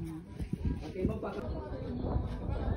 Mm. Okay, magpaka...